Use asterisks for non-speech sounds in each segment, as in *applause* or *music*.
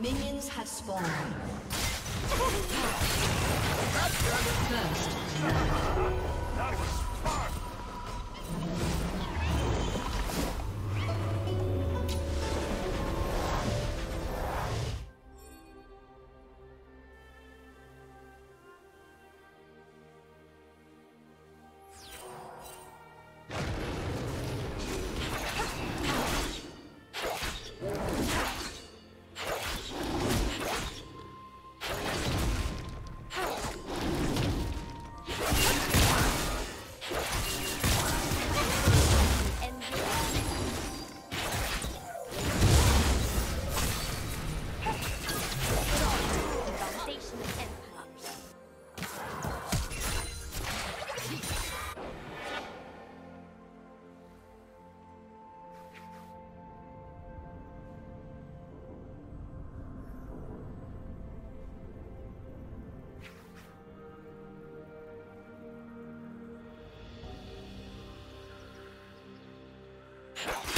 Minions have spawned. *laughs* First, Hup!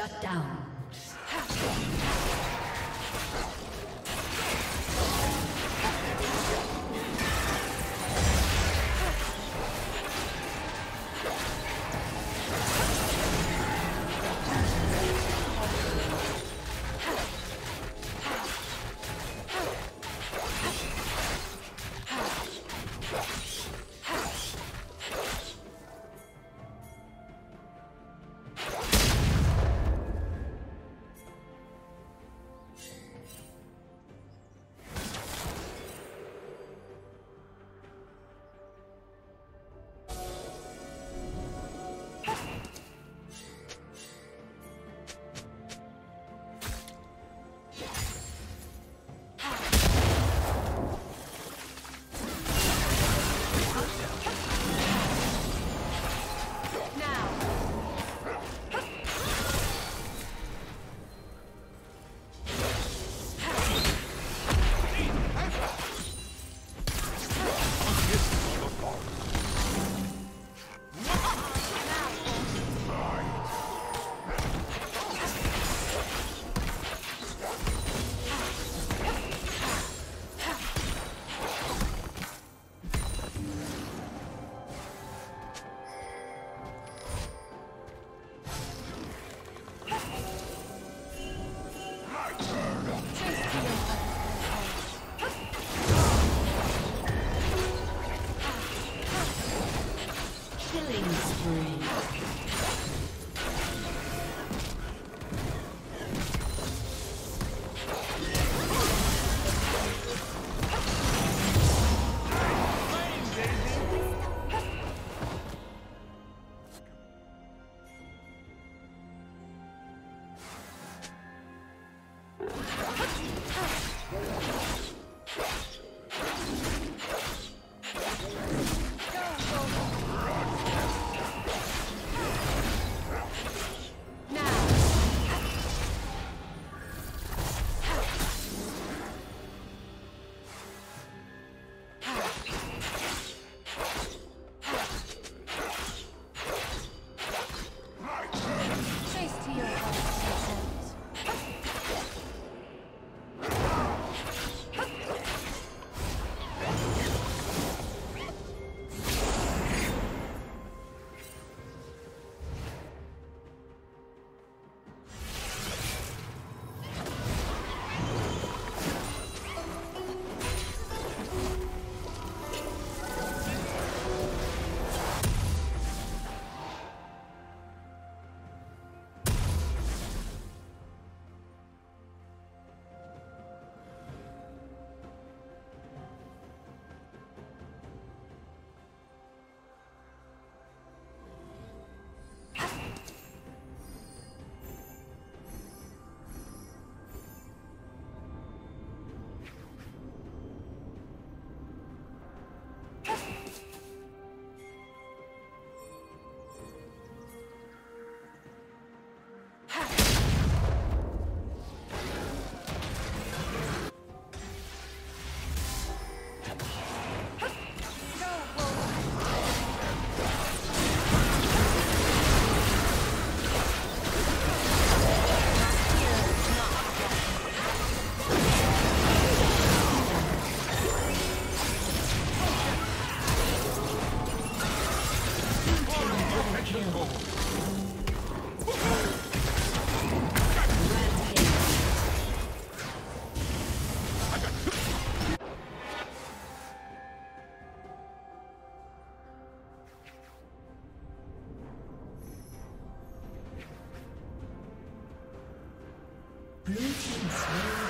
Shut down. Killing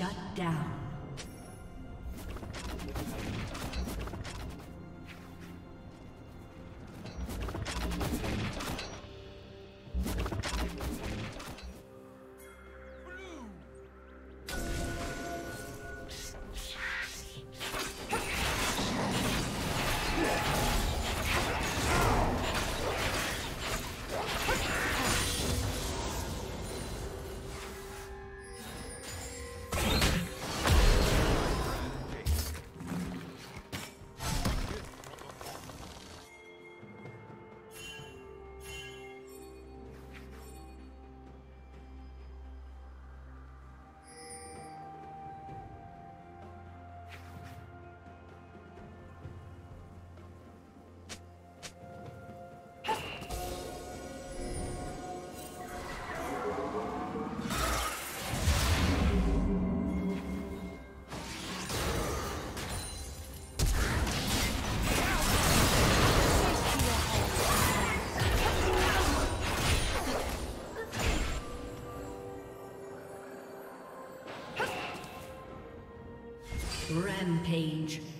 Shut down. Rampage.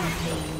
Rampage.